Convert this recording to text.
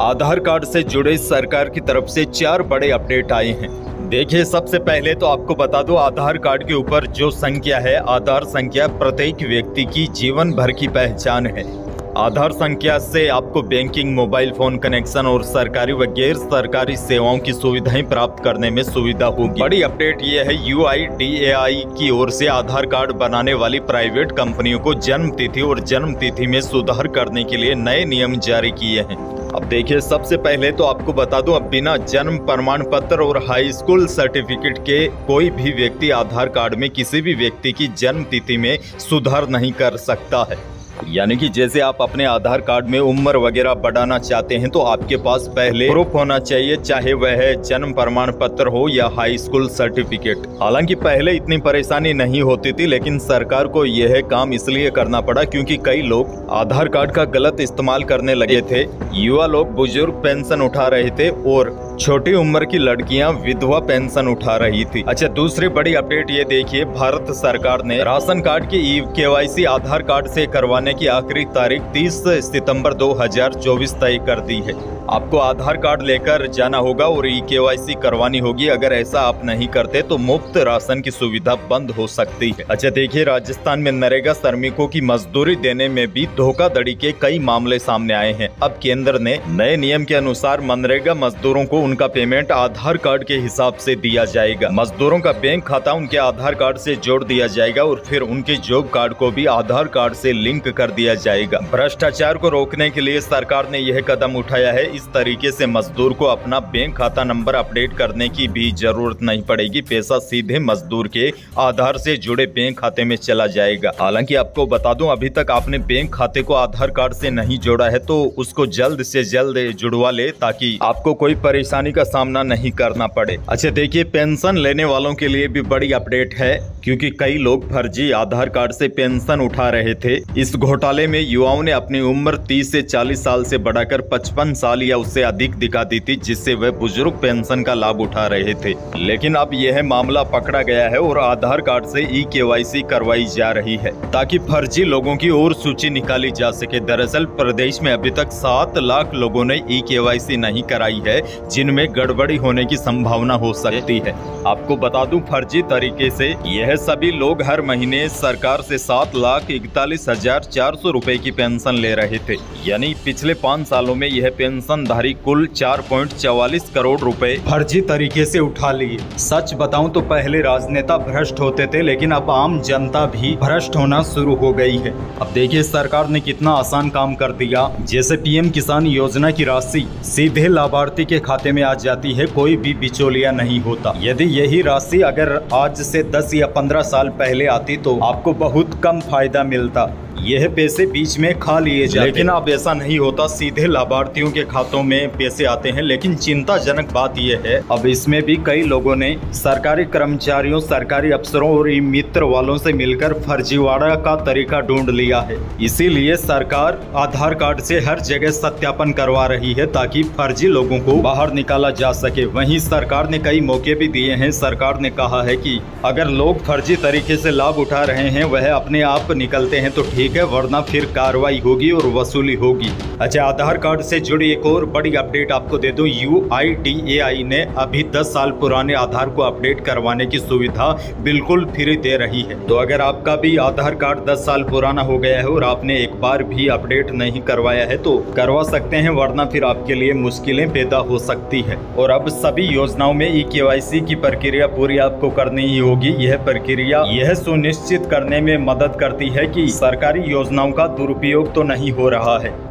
आधार card से जुड़े सरकार की तरफ़ से चार बड़े अपडेट आए हैं। देखिए, सबसे पहले तो आपको बता दो, आधार कार्ड के ऊपर जो संख्या है, आधार संख्या प्रत्येक व्यक्ति की जीवन भर की पहचान है। आधार संख्या से आपको बैंकिंग, मोबाइल फ़ोन कनेक्शन और सरकारी व गैर सरकारी सेवाओं की सुविधाएँ प्राप्त करने में सुविधा होगी। बड़ी अपडेट ये है यूआईडीएआई की ओर से आधार कार्ड बनाने वाली प्राइवेट कंपनियों को जन्म तिथि और जन्म तिथि में सुधार करने के लिए नए नियम जारी किए हैं। अब देखिए, सबसे पहले तो आपको बता दूँ, अब बिना जन्म प्रमाण पत्र और हाई स्कूल सर्टिफिकेट के कोई भी व्यक्ति आधार कार्ड में किसी भी व्यक्ति की जन्म तिथि में सुधार नहीं कर सकता है। यानी कि जैसे आप अपने आधार कार्ड में उम्र वगैरह बढ़ाना चाहते हैं तो आपके पास पहले प्रूफ होना चाहिए, चाहे वह जन्म प्रमाण पत्र हो या हाई स्कूल सर्टिफिकेट हालाँकि पहले इतनी परेशानी नहीं होती थी, लेकिन सरकार को यह काम इसलिए करना पड़ा क्योंकि कई लोग आधार कार्ड का गलत इस्तेमाल करने लगे थे। युवा लोग, बुज़ुर्ग, पेंशन उठा रहे थे और छोटी उम्र की लड़कियाँ विधवा पेंशन उठा रही थी। अच्छा दूसरी बड़ी अपडेट ये देखिए, भारत सरकार ने राशन कार्ड की ई के आधार कार्ड से करवाने की आखिरी तारीख 30 सितंबर 2024 तय कर दी है। आपको आधार कार्ड लेकर जाना होगा और ई के करवानी होगी। अगर ऐसा आप नहीं करते तो मुफ़्त राशन की सुविधा बंद हो सकती है। अच्छा देखिए, राजस्थान में नरेगा श्रमिकों की मजदूरी देने में भी धोखाधड़ी के कई मामले सामने आए हैं। अब केंद्र ने नए नियम के अनुसार मनरेगा मजदूरों को उनका पेमेंट आधार कार्ड के हिसाब से दिया जाएगा। मजदूरों का बैंक खाता उनके आधार कार्ड से जोड़ दिया जाएगा और फिर उनके जॉब कार्ड को भी आधार कार्ड से लिंक कर दिया जाएगा। भ्रष्टाचार को रोकने के लिए सरकार ने यह कदम उठाया है। इस तरीके से मजदूर को अपना बैंक खाता नंबर अपडेट करने की भी ज़रूरत नहीं पड़ेगी। पैसा सीधे मजदूर के आधार से जुड़े बैंक खाते में चला जाएगा। हालाँकि आपको बता दूँ, अभी तक आपने बैंक खाते को आधार कार्ड से नहीं जोड़ा है तो उसको जल्द से जल्द जुड़वा ले ताकि आपको कोई परेशानी का सामना नहीं करना पड़े। अच्छा देखिए, पेंशन लेने वालों के लिए भी बड़ी अपडेट है, क्योंकि कई लोग फर्जी आधार कार्ड से पेंशन उठा रहे थे। इस घोटाले में युवाओं ने अपनी उम्र 30 से 40 साल से बढ़ाकर 55 साल या उससे अधिक दिखा दी थी जिससे वह बुज़ुर्ग पेंशन का लाभ उठा रहे थे। लेकिन अब यह मामला पकड़ा गया है और आधार कार्ड से ई के करवाई जा रही है, ताकि फर्जी लोगों की और सूची निकाली जा सके। दरअसल, प्रदेश में अभी तक सात लाख लोगों ने ई के नहीं कराई है, जिनमें गड़बड़ी होने की संभावना हो सकती है। आपको बता दूँ, फर्जी तरीके से यह सभी लोग हर महीने सरकार से सात लाख इकतालीस हज़ार चार सौ रूपए की पेंशन ले रहे थे। यानी पिछले पाँच सालों में यह पेंशन धारी कुल चार पॉइंट चौवालीस करोड़ रुपए। फर्जी तरीके से उठा लिए। सच बताऊँ तो पहले राजनेता भ्रष्ट होते थे, लेकिन अब आम जनता भी भ्रष्ट होना शुरू हो गई है। अब देखिए, सरकार ने कितना आसान काम कर दिया। जैसे पीएम किसान योजना की राशि सीधे लाभार्थी के खाते में आ जाती है, कोई भी बिचौलिया नहीं होता। यदि यही राशि अगर आज से दस या पंद्रह साल पहले आती तो आपको बहुत कम फ़ायदा मिलता। यह पैसे बीच में खा लिए जाते लेकिन अब ऐसा नहीं होता। सीधे लाभार्थियों के खातों में पैसे आते हैं लेकिन चिंताजनक बात यह है अब इसमें भी कई लोगों ने सरकारी कर्मचारियों सरकारी अफसरों और मित्र वालों से मिलकर फर्जीवाड़ा का तरीका ढूंढ लिया है। इसीलिए सरकार आधार कार्ड से हर जगह सत्यापन करवा रही है ताकि फर्जी लोगों को बाहर निकाला जा सके। वहीं सरकार ने कई मौके भी दिए हैं। सरकार ने कहा है कि अगर लोग फर्जी तरीके से लाभ उठा रहे हैं वह अपने आप निकलते हैं तो ठीक ठीक है, वरना फिर कार्रवाई होगी और वसूली होगी। अच्छा आधार कार्ड से जुड़ी एक और बड़ी अपडेट आपको दे दूँ। यू आई ने अभी 10 साल पुराने आधार को अपडेट करवाने की सुविधा बिल्कुल फ्री दे रही है। तो अगर आपका भी आधार कार्ड 10 साल पुराना हो गया है और आपने एक बार भी अपडेट नहीं करवाया है तो करवा सकते हैं, वरना फिर आपके लिए मुश्किलें पैदा हो सकती है। और अब सभी योजनाओं में ई के की प्रक्रिया पूरी आपको करनी ही होगी। यह प्रक्रिया यह सुनिश्चित करने में मदद करती है की सरकारी योजनाओं का दुरुपयोग तो नहीं हो रहा है।